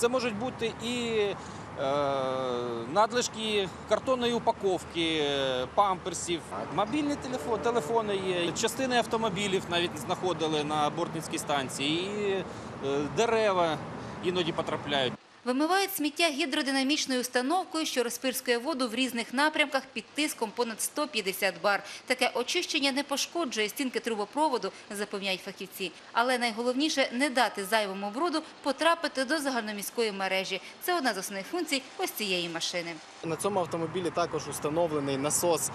Це можуть бути і е, надлишки картонної упаковки, памперсів, мобільні телефони, телефони є, частини автомобілів навіть знаходили на бортницькій станції, і е, дерева іноді потрапляють. Вимивають сміття гідродинамічною установкою, що розпирскує воду в різних напрямках під тиском понад 150 бар. Таке очищення не пошкоджує стінки трубопроводу, запевняють фахівці. Але найголовніше – не дати зайвому бруду потрапити до загальноміської мережі. Це одна з основних функцій ось цієї машини. На цьому автомобілі також установлений насос е,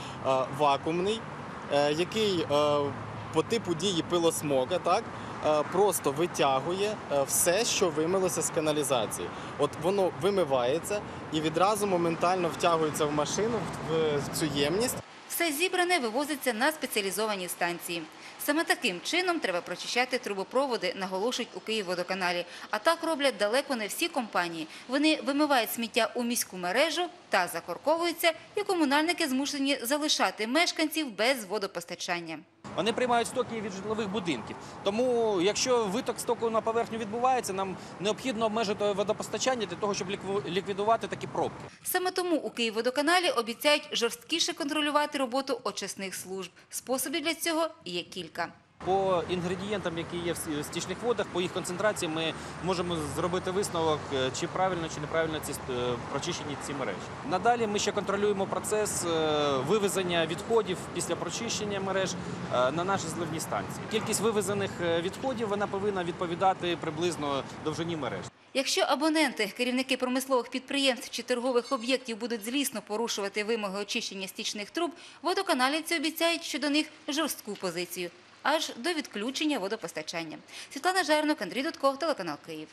вакуумний, е, який е, по типу дії пилосмока так, просто витягує е, все, що вимилося з каналізації. От воно вимивається і відразу моментально втягується в машину, в цю ємність. Все зібране вивозиться на спеціалізовані станції. Саме таким чином треба прочищати трубопроводи, наголошують у Київводоканалі. А так роблять далеко не всі компанії. Вони вимивають сміття у міську мережу та закорковуються, і комунальники змушені залишати мешканців без водопостачання. Вони приймають стоки від житлових будинків. Тому, якщо виток стоку на поверхню відбувається, нам необхідно обмежити водопостачання для того, щоб ліквідувати такі пробки. Саме тому у Київводоканалі обіцяють жорсткіше контролювати роботу очисних служб. Способів для цього є кілька. По інгредієнтам, які є в стічних водах, по їх концентрації, ми можемо зробити висновок, е, чи правильно чи неправильно ці е, прочищені ці мережі. Надалі ми ще контролюємо процес е, вивезення відходів після прочищення мереж на наші зливні станції. Кількість вивезених відходів вона повинна відповідати приблизно довжині мереж. Якщо абоненти, керівники промислових підприємств чи торгових об'єктів будуть злісно порушувати вимоги очищення стічних труб, водоканалівці обіцяють щодо них жорстку позицію – аж до відключення водопостачання. Світлана Жернок, Андрій Дудков, телеканал Київ.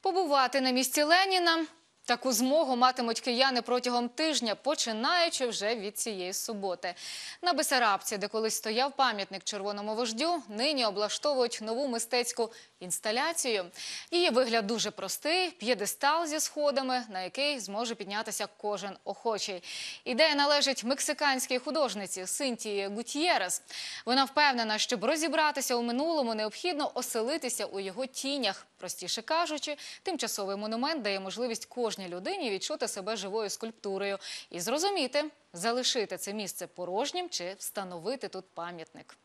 Побувати на місці Леніна таку змогу матимуть кияни протягом тижня, починаючи вже від цієї суботи. На Бесарабці, де колись стояв пам'ятник червоному вождю, нині облаштовують нову мистецьку інсталяцію. Її вигляд дуже простий: п'єдестал зі сходами, на який зможе піднятися кожен охочий. Ідея належить мексиканській художниці Синтії Гутьєрес. Вона впевнена, щоб розібратися у минулому, необхідно оселитися у його тінях. Простіше кажучи, тимчасовий монумент дає можливість кожній людині відчути себе живою скульптурою і зрозуміти, залишити це місце порожнім чи встановити тут пам'ятник.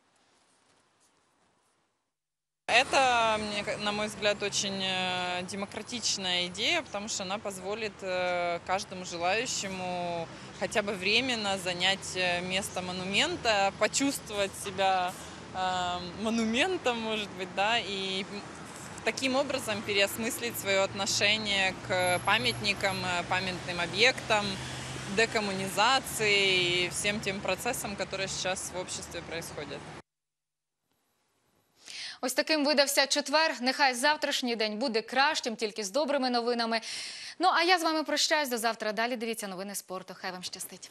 Это, мне ка- на мой взгляд, очень э, демократичная идея, потому что она позволит э, каждому желающему хотя бы временно занять э, место монумента, почувствовать себя э, монументом, может быть, да, и м, таким образом переосмыслить свое отношение к памятникам, э, памятным объектам, декоммунизации и всем тем процессам, которые сейчас в обществе происходят. Ось таким видався четвер. Нехай завтрашній день буде кращим, тільки з добрими новинами. Ну а я з вами прощаюсь до завтра. Далі дивіться новини спорту. Хай вам щастить.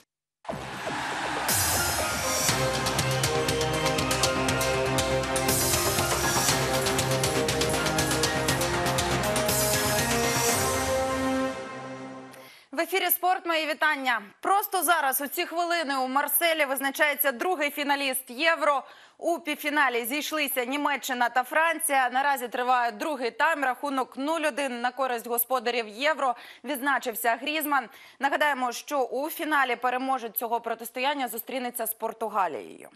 Ефірі спорт мої вітання. Просто зараз у ці хвилини у Марселі визначається другий фіналіст Євро. У півфіналі зійшлися Німеччина та Франція. Наразі триває другий тайм. Рахунок 0-1 на користь господарів Євро. Відзначився Грізман. Нагадаємо, що у фіналі переможець цього протистояння зустрінеться з Португалією.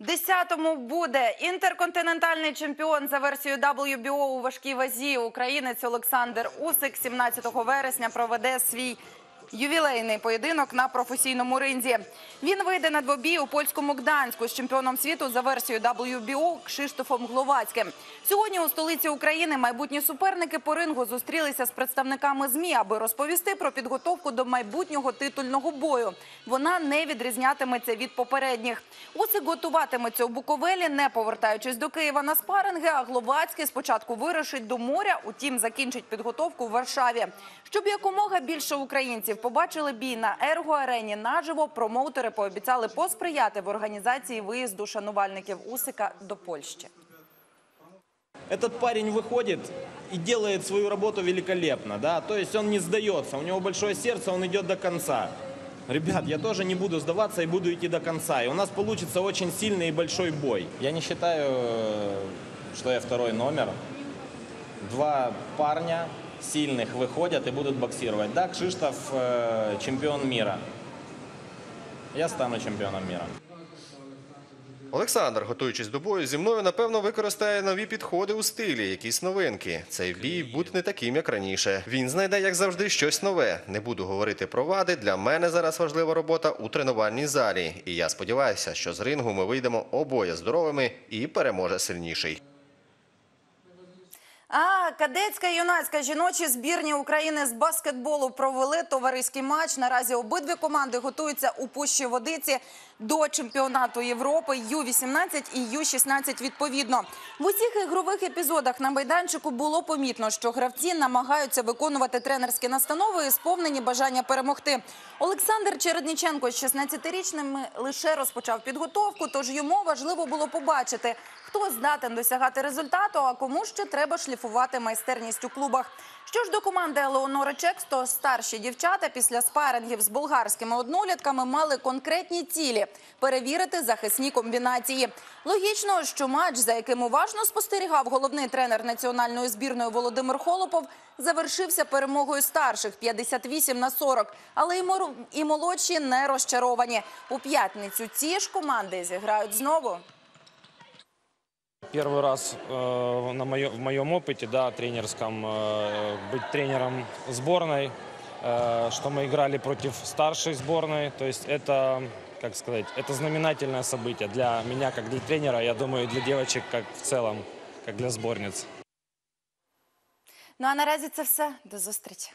Десятому буде інтерконтинентальний чемпіон за версією WBO у важкій вазі. Українець Олександр Усик 17 вересня проведе свій ювілейний поєдинок на професійному ринзі. Він вийде на двобій у польському Гданську з чемпіоном світу за версією WBO Кшиштофом Гловацьким. Сьогодні у столиці України майбутні суперники по рингу зустрілися з представниками змі, аби розповісти про підготовку до майбутнього титульного бою. Вона не відрізнятиметься від попередніх. Усик готуватиметься у Буковелі, не повертаючись до Києва на спаринги. А Гловацький спочатку вирушить до моря, утім закінчить підготовку в Варшаві. Щоб якомога більше українців побачили бій на Ерго-арені наживо, промоутери пообіцяли посприяти в організації виїзду шанувальників Усика до Польщі. Этот парень выходит и делает свою работу великолепно, да, то есть он не сдается, у него большое сердце, он идет до конца. Ребят, я тоже не буду сдаваться и буду идти до конца, и у нас получится очень сильный и большой бой. Я не считаю, э, что я второй номер. Два парня сильных выходят и будут боксировать. Да, Кшиштов э, чемпион мира. Я стану чемпионом мира. Олександр, готуючись до бою зі мною, напевно, використає нові підходи у стилі, якісь новинки. Цей бій буде не таким, як раніше. Він знайде, як завжди, щось нове. Не буду говорити про вади. Для мене зараз важлива робота у тренувальній залі. І я сподіваюся, що з рингу ми вийдемо обоє здоровими і переможе сильніший. А кадетська і юнацька жіночі збірні України з баскетболу провели товариський матч. Наразі обидві команди готуються у Пущі-Водиці до чемпіонату Європи Ю-18 і Ю-16 відповідно. В усіх ігрових епізодах на майданчику було помітно, що гравці намагаються виконувати тренерські настанови і сповнені бажання перемогти. Олександр Чередніченко з 16-річними лише розпочав підготовку, тож йому важливо було побачити, хто здатен досягати результату, а кому ще треба шліфувати майстерність у клубах. Що ж до команди Елеонори Чекс, то старші дівчата після спарингів з болгарськими однолітками мали конкретні цілі перевірити захисні комбінації. Логічно, що матч, за яким уважно спостерігав головний тренер національної збірної Володимир Холопов, завершився перемогою старших 58 на 40. Але і молодші не розчаровані. У п'ятницю ці ж команди зіграють знову первый раз э, на моё, в моем опыте, да, тренерском, э, быть тренером сборной, э, что мы играли против старшей сборной. То есть это, как сказать, это знаменательное событие для меня, как для тренера, я думаю, и для девочек, как в целом, как для сборниц. Ну а на це все. До зустрічі.